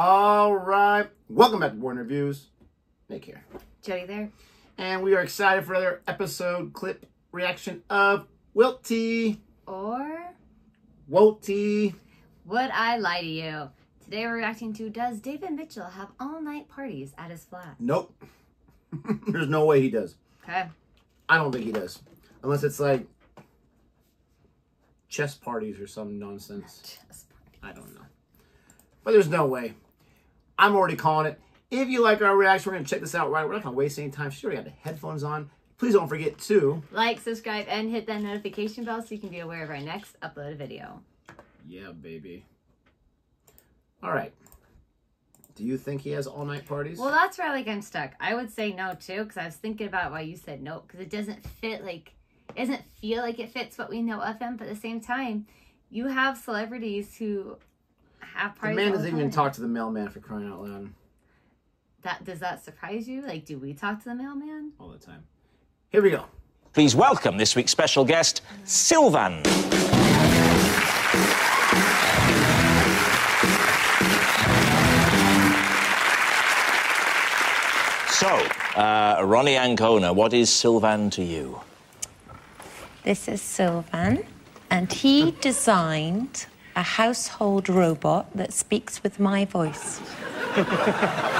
All right. Welcome back to Boring Reviews. Nick here. Jodi there. And we are excited for another episode clip reaction of Wilty. Or Wilty. would I lie to you? Today we're reacting to Does David Mitchell have all night parties at his flat? Nope. There's no way he does. Okay. I don't think he does. Unless it's like chess parties or some nonsense. I don't know. But there's no way. I'm already calling it. If you like our reaction, we're going to check this out right. We're not going to waste any time. She already got the headphones on. Please don't forget to. Like, subscribe, and hit that notification bell so you can be aware of our next uploaded video. Yeah, baby. All right. Do you think he has all night parties? Well, that's where like I'm stuck. I would say no too, because I was thinking about why you said no, because it doesn't fit like it doesn't feel like it fits what we know of him. But at the same time, you have celebrities who have the man doesn't even talk to the mailman for crying out loud That does that surprise you? Like, do we talk to the mailman? all the time. Here we go. Please welcome this week's special guest, Sylvan. So, uh, Ronni Ancona, what is Sylvan to you? This is Sylvan, and he designed a household robot that speaks with my voice.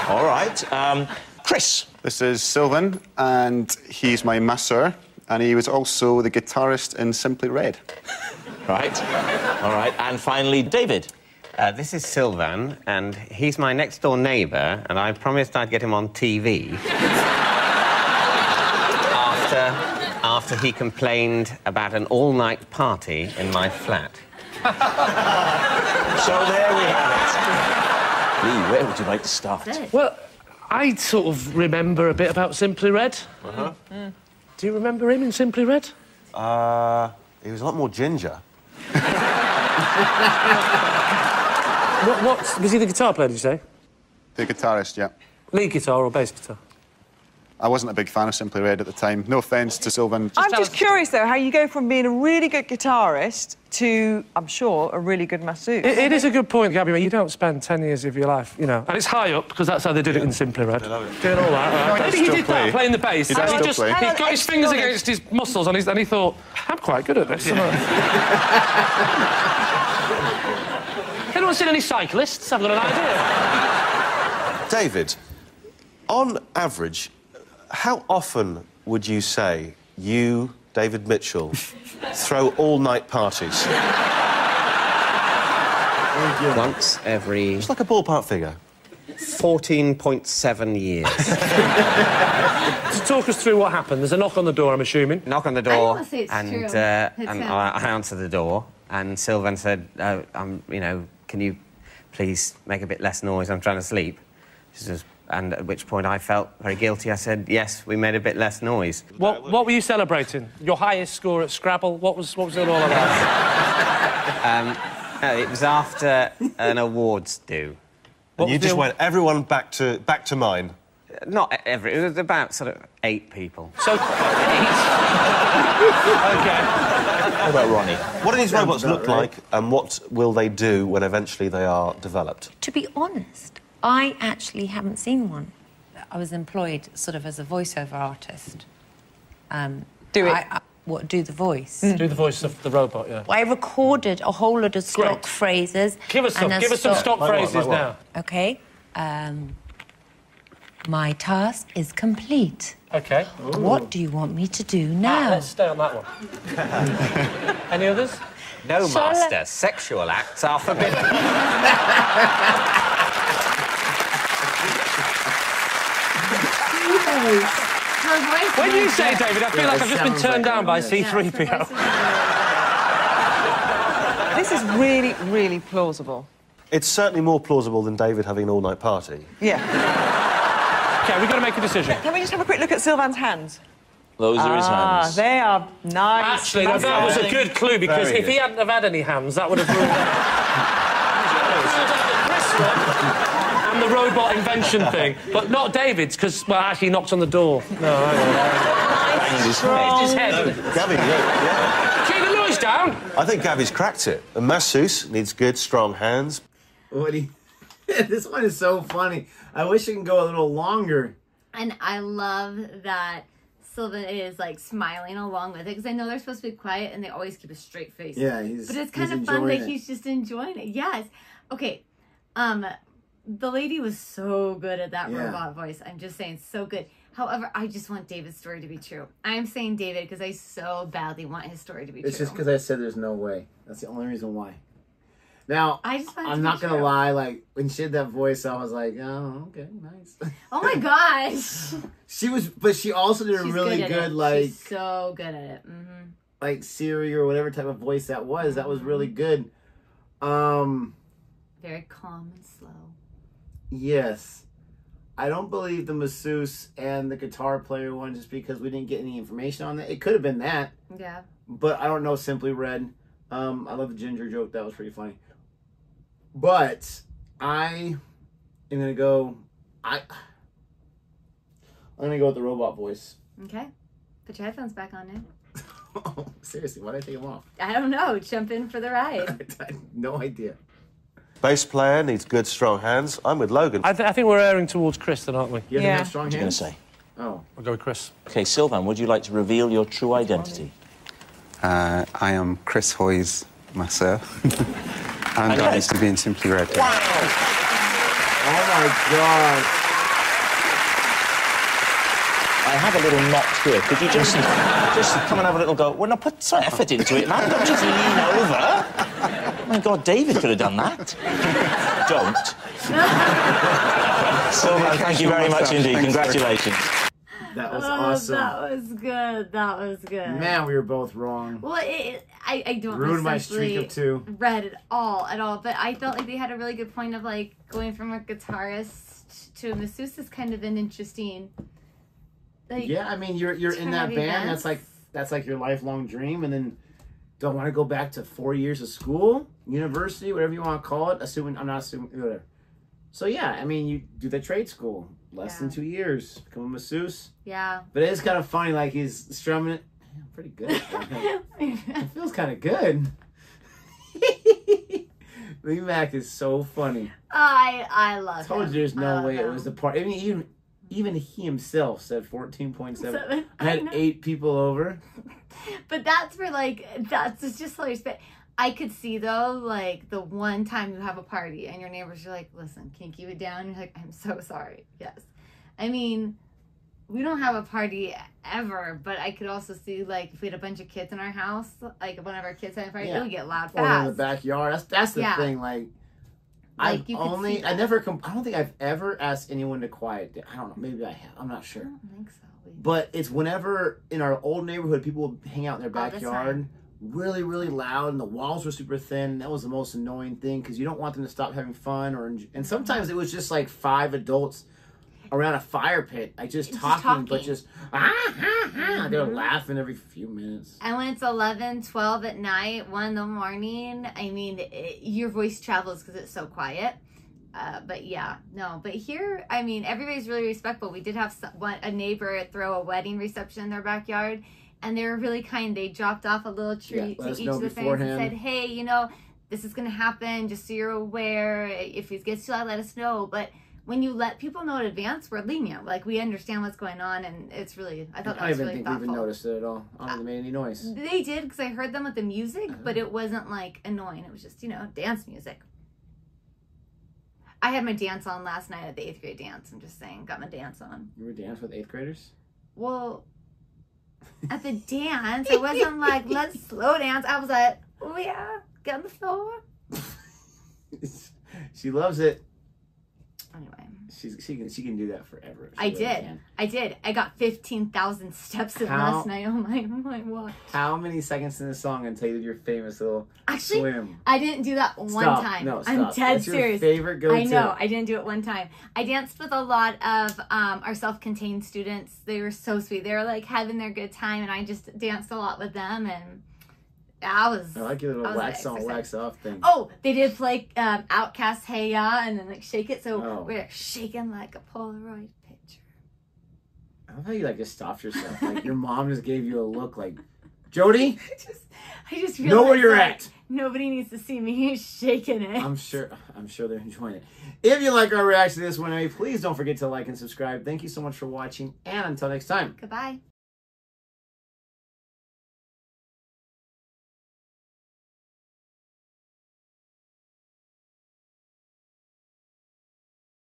All right. Um, Chris. This is Sylvan, and he's my masseur, and he was also the guitarist in Simply Red. Right. All right. And finally, David. Uh, this is Sylvan, and he's my next door neighbour, and I promised I'd get him on TV after, after he complained about an all night party in my flat. So there we have it. Lee, where would you like to start? Well, I sort of remember a bit about Simply Red. Uh-huh. Do you remember him in Simply Red? Uh, he was a lot more ginger. What, what was he the guitar player? Did you say The guitarist, yeah. lead guitar or bass guitar? I wasn't a big fan of Simply Red at the time. No offence to Sylvan. I'm just curious, though, how you go from being a really good guitarist to, I'm sure, a really good masseuse. It, it is a good point, Gabby. You don't spend ten years of your life, you know, and it's high up because that's how they did it in Simply Red. Doing all that. Right? does he still did play. that, playing the bass. He does and still just, play. He got his fingers against his muscles, and, he's, and he thought, "I'm quite good at this." Anyone seen any cyclists? I've got an idea. David, on average, how often would you say you, David Mitchell, throw all night parties? Once every It's like a ballpark figure. 14.7 years. So talk us through what happened. There's a knock on the door, I'm assuming. Knock on the door, wanna say it's and, true. uh, and. I, I answered the door, and Sylvan said, uh, "I'm, you know, can you please make a bit less noise? I'm trying to sleep." She says, and at which point I felt very guilty. I said, "Yes, we made a bit less noise." What, what were you celebrating? Your highest score at Scrabble? What was, what was it all about? Uh, it was after an awards due. What And you just went, everyone back to back to mine. Not every. It was about sort of eight people. So, eight? okay. How about Ronni? What do these robots look right. like, and what will they do when eventually they are developed? To be honest, I actually haven't seen one. I was employed sort of as a voiceover artist. Um, Do it. I, I, what, do the voice? Do the voice of the robot, yeah. I recorded a whole lot of stock Great. phrases. Give us some, and a give us some stock Like what, phrases like what? now. Okay. Um, my task is complete. Okay. What do you want me to do Ah, now? let's stay on that one. Any others? No, Shall I- master. Sexual acts are forbidden. When you say David, I feel Yeah, like I've just been turned like down by. C3PO. This is really, really plausible. It's certainly more plausible than David having an all-night party. Yeah. Okay, we've got to make a decision. Can we just have a quick look at Sylvan's hands? Those are his Ah, hands. they are nice. Actually, that, that was a good clue because Very if he hadn't have had any hands, that would have ruled out. and the robot invention thing, but not David's because well, actually he knocked on the door. No, Banged his head. his head. Gabby, yeah, yeah. Keep the noise down. I think Gabby's cracked it. A masseuse needs good, strong hands. What do you... this one is so funny. I wish it can go a little longer. And I love that Sylvan is like smiling along with it because I know they're supposed to be quiet and they always keep a straight face. Yeah, he's. But it's he's kind of fun that it. he's just enjoying it. Yes. Okay. Um, the lady was so good at that Yeah. robot voice. I'm just saying, so good. However, I just want David's story to be true. I'm saying David because I so badly want his story to be It's true. just because I said there's no way. That's the only reason why. Now, I just I'm not gonna lie. Like when she did that voice, I was like, oh, okay, nice. Oh my gosh. she was, but she also did a She's really at good, like, She's so good at it. hmm like Siri or whatever type of voice that was. That was really Mm-hmm. good. Um, Very calm and slow. Yes, I don't believe the masseuse and the guitar player one just because we didn't get any information on that. It could have been that. Yeah. but I don't know Simply Red. Um, I love the ginger joke. That was pretty funny. But I am gonna go. I I'm gonna go with the robot voice. Okay. Put your headphones back on now. Oh, seriously, why did I take them off? I don't know. Jump in for the ride. No idea. Bass player needs good, strong hands. I'm with Logan. I, th- I think we're erring towards Chris, then, aren't we? You Yeah. have strong What are you going to say? Oh, I'll go with Chris. Okay, Sylvan, would you like to reveal your true identity? Uh, I am Chris Hoy's myself. and Okay. I used to be in Simply Red. oh my god! I have a little knot here. Could you just just come and have a little go? Well, no, put some effort into it, man. Don't just lean over. My God, David could have done that. Don't. Sylvan, thank you very much indeed. Thanks, sir. Congratulations. That was oh, awesome. that was good. That was good. Man, we were both wrong. Well, it, it, I, I don't Ruined my essentially streak of two. read it all at all, but I felt like they had a really good point of like going from a guitarist to a masseuse is kind of an interesting. Like, Yeah, I mean, you're you're in that of band. That's like that's like your lifelong dream, and then don't want to go back to four years of school, university, whatever you want to call it. Assuming I'm not assuming whatever. So yeah, I mean, you do the trade school, less than two years, become a masseuse. Yeah. But it is kind of funny, like he's strumming it. Man, pretty good. it feels kind of good. Lee Mack is so funny. I I love. told him. you there's no way it was the part. I mean, even even he himself said 14.7. Seven. I had know. eight people over. But that's for like that's it's just hilarious. But I could see though, like the one time you have a party and your neighbors are like, "Listen, can you keep it down?" You're like, "I'm so sorry." Yes, I mean, we don't have a party ever, but I could also see like if we had a bunch of kids in our house, like one of our kids had a party, Yeah. it would get loud fast. Or in the backyard. That's that's the Yeah. thing. Like, Like, I've you could see only I never com- I don't think I've ever asked anyone to quiet down. I don't know. Maybe I have. I'm not sure. I don't think so. But it's whenever in our old neighborhood, people would hang out in their the backyard, really, really loud, and the walls were super thin. That was the most annoying thing because you don't want them to stop having fun. Or and sometimes it was just like five adults around a fire pit, like just, Just talking, but talking. just ah, ah, ah. They're laughing every few minutes. And when it's 11, 12 at night, 1 in the morning, I mean, it, your voice travels because it's so quiet. Uh, but yeah, no. But here, I mean, everybody's really respectful. We did have some, one, a neighbor throw a wedding reception in their backyard, and they were really kind. They dropped off a little treat let to each of the fans and said, hey, you know, this is going to happen, just so you're aware. If it gets too loud, let us know. But when you let people know in advance, we're lenient. Like, we understand what's going on, and it's really, I thought I thought don't that was even really think we even noticed it at all. I they made any noise. They did because I heard them with the music, but uh-huh. it wasn't like annoying. It was just, you know, dance music. I had my dance on last night at the eighth grade dance. I'm just saying, got my dance on. You were dancing with eighth graders. Well, at the dance, it wasn't like, let's slow dance. I was like, oh yeah, get on the floor. she loves it. She's she can she can do that forever. I really did. can. I did. I got 15,000 steps in How- last night on my, on my watch. How many seconds in the song until you did your famous little Actually, swim? I didn't do that one Stop. time. No, I'm stop. dead That's your serious. favorite go-to. I know. I didn't do it one time. I danced with a lot of um, our self-contained students. They were so sweet. They were like having their good time, and I just danced a lot with them. And I was. I like your little wax on, wax off thing. Oh, they did play um, OutKast Hey Ya and then like shake it. So Oh. we're shaking like a Polaroid picture. I love how you like just stopped yourself. Like your mom just gave you a look like Jodi, I just know where you're at. Nobody needs to see me shaking it. I'm sure. I'm sure they're enjoying it. If you like our reaction to this one, please don't forget to like and subscribe. Thank you so much for watching, and until next time. Goodbye.